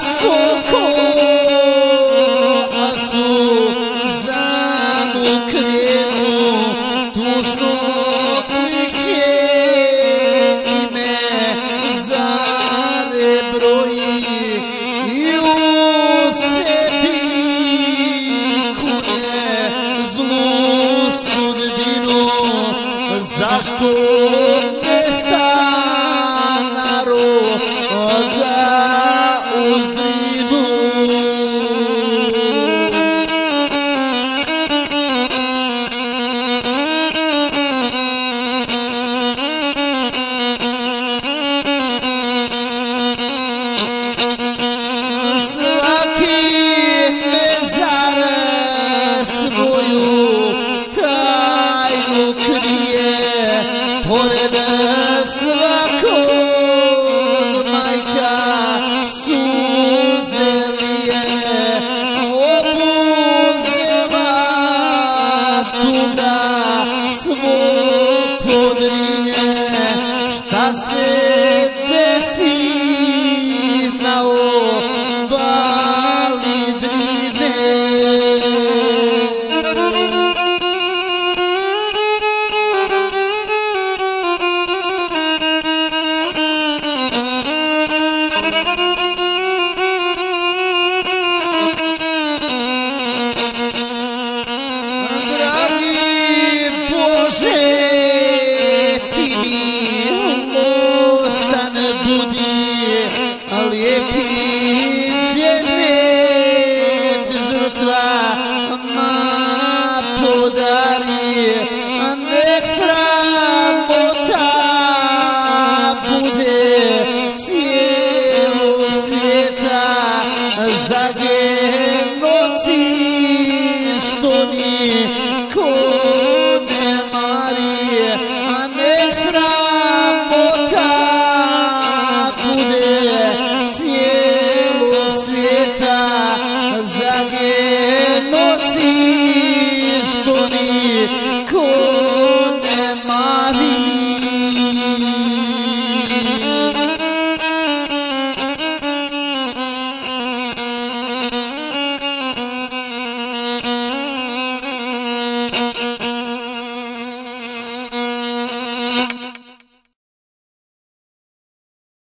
そう。pored svakog majka suze mi je opuzela tuda svog podrinje. Šta se zagiem nocy.